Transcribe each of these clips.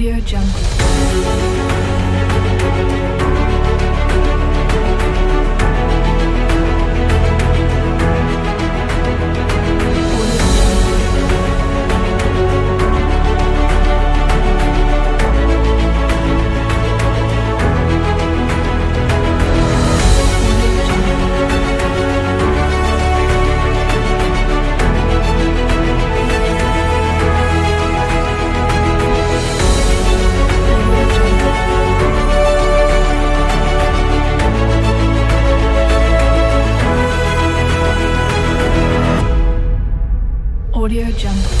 Audio Jungle. Audio Jungle.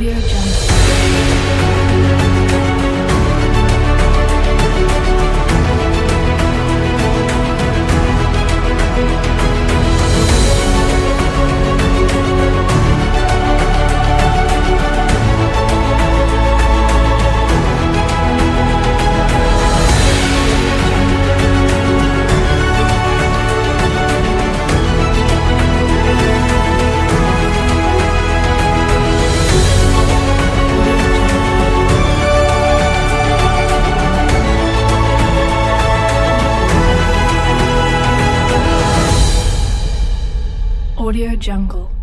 Audio Audio Jungle.